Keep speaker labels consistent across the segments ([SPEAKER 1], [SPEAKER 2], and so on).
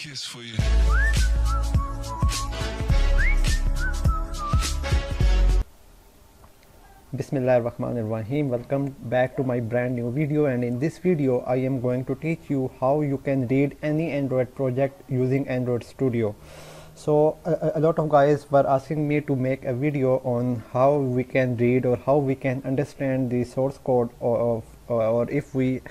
[SPEAKER 1] kiss for you.
[SPEAKER 2] Bismillahirrahmanirrahim. Welcome back to my brand new video. And in this video I am going to teach you how you can read any Android project using Android Studio. So a, a, lot of guys were asking me to make a video on how we can read or how we can understand the source code of or, or if we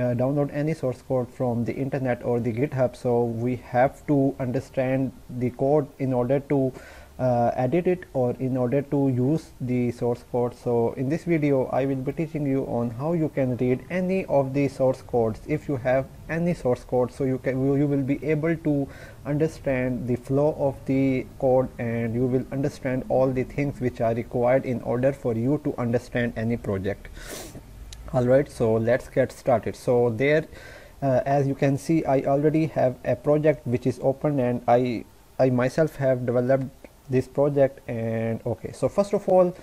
[SPEAKER 2] uh, download any source code from the internet or the github. So we have to understand the code in order to uh, edit it or in order to use the source code. So in this video I will be teaching you on how you can read any of the source codes if you have any source code. So you can you will be able to understand the flow of the code and you will understand all the things which are required in order for you to understand any project alright so let's get started. So there uh, as you can see I already have a project which is open and I I myself have developed this project and okay so first of all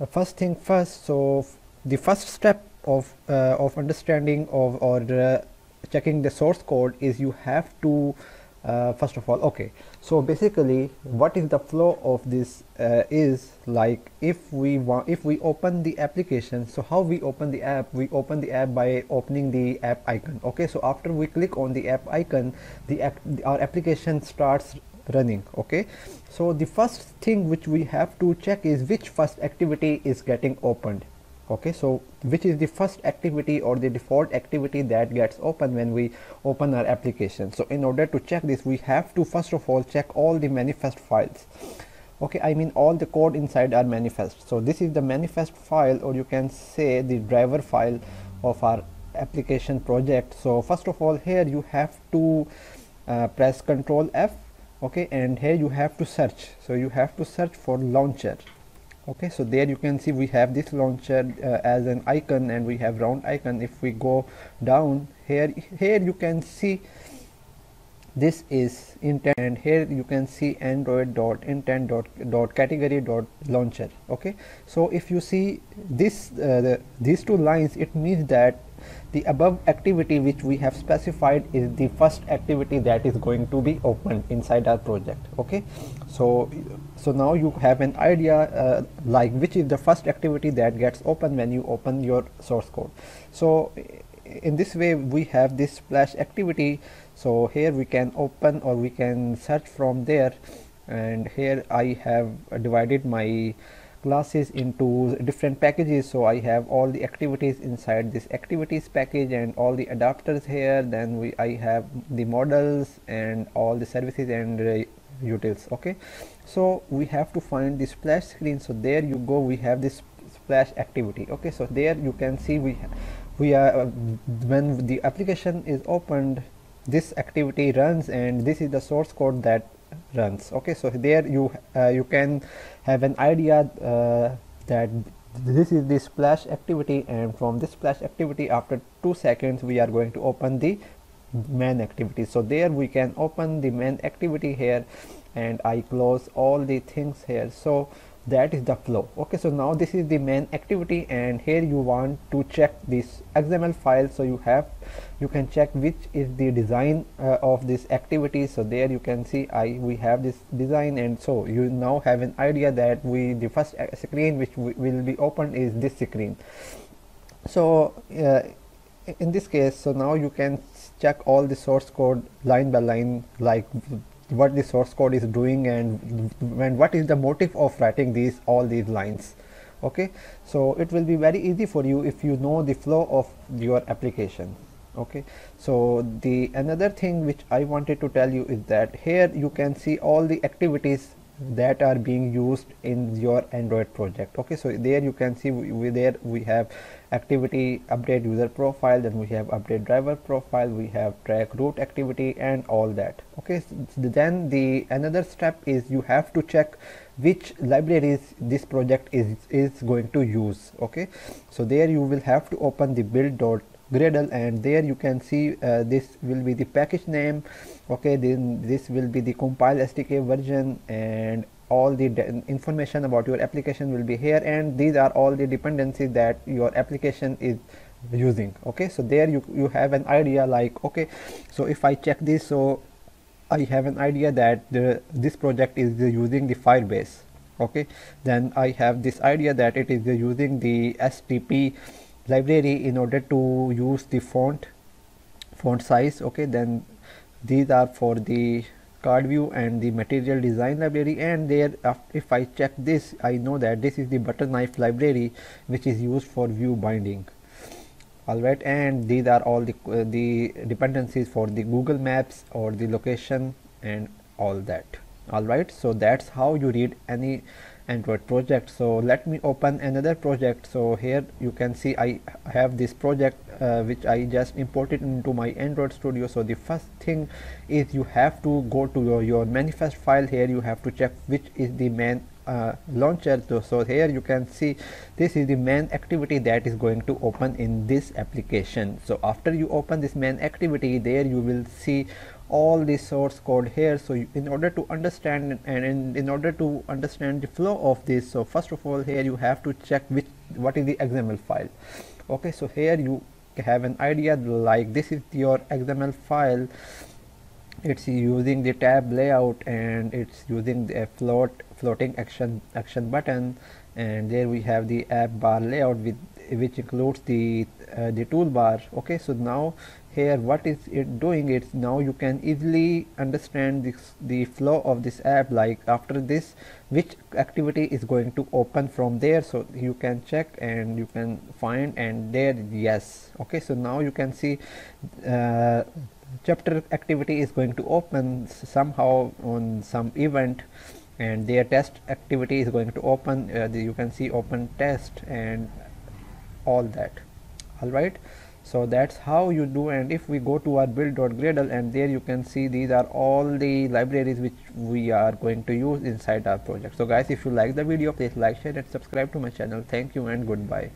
[SPEAKER 2] uh, first thing first so the first step of uh, of understanding of or uh, checking the source code is you have to uh, first of all okay. So basically what is the flow of this uh, is like if we want if we open the application so how we open the app? We open the app by opening the app icon okay? So after we click on the app icon the app our application starts running okay? So the first thing which we have to check is which first activity is getting opened okay so which is the first activity or the default activity that gets open when we open our application? So in order to check this we have to first of all check all the manifest files. Okay i mean all the code inside our manifest. So this is the manifest file or you can say the driver file of our application project. So first of all here you have to uh, press ctrl f. Okay and here you have to search. So you have to search for launcher okay so there you can see we have this launcher uh, as an icon and we have round icon. If we go down here here you can see this is intent and here you can see android dot intent dot dot category dot launcher. Okay so if you see this uh, the, these two lines it means that the above activity which we have specified is the first activity that is going to be opened inside our project okay? So so now you have an idea uh, like which is the first activity that gets open when you open your source code. So in this way we have this splash activity. So here we can open or we can search from there. And here I have divided my classes into different packages. So I have all the activities inside this activities package and all the adapters here. Then we I have the models and all the services and uh, utils okay? So we have to find the splash screen. So there you go we have this splash activity okay? So there you can see we we are uh, when the application is opened this activity runs and this is the source code that runs. Okay so there you uh, you can have an idea uh, that this is the splash activity and from this splash activity after two seconds we are going to open the main activity. So there we can open the main activity here and I close all the things here. So that is the flow. Okay so now this is the main activity and here you want to check this xml file. So you have you can check which is the design uh, of this activity. So there you can see i we have this design and so you now have an idea that we the first uh, screen which will be opened is this screen. So uh, in this case so now you can check all the source code line by line like what the source code is doing and and what is the motive of writing these all these lines. Okay? So it will be very easy for you if you know the flow of your application. Okay? So the another thing which i wanted to tell you is that here you can see all the activities that are being used in your android project. Okay so there you can see we, we, there we have activity update user profile then we have update driver profile we have track root activity and all that. Okay so then the another step is you have to check which libraries this project is is going to use. Okay so there you will have to open the build dot gradle and there you can see uh, this will be the package name. Okay then this will be the compile SDK version and all the information about your application will be here. And these are all the dependencies that your application is using. Okay so there you you have an idea like okay so if I check this so I have an idea that the, this project is using the Firebase. Okay then I have this idea that it is using the SDP library in order to use the font font size okay then these are for the card view and the material design library. And there if I check this I know that this is the butter knife library which is used for view binding. Alright and these are all the uh, the dependencies for the Google Maps or the location and all that. Alright so that's how you read any android project. So let me open another project. So here you can see i have this project uh, which i just imported into my android studio. So the first thing is you have to go to your, your manifest file. Here you have to check which is the main uh, launcher. So, so here you can see this is the main activity that is going to open in this application. So after you open this main activity there you will see all the source code here. So you, in order to understand and in, in order to understand the flow of this so first of all here you have to check which what is the xml file. Okay so here you have an idea like this is your xml file. It's using the tab layout and it's using the float floating action action button. And there we have the app bar layout with which includes the uh, the toolbar. Okay so now here what is it doing? It's now you can easily understand this the flow of this app like after this which activity is going to open from there. So you can check and you can find and there yes. Okay so now you can see uh, chapter activity is going to open somehow on some event and their test activity is going to open uh, you can see open test and all that. All right so that's how you do and if we go to our build.gradle and there you can see these are all the libraries which we are going to use inside our project. So guys if you like the video please like share and subscribe to my channel. Thank you and goodbye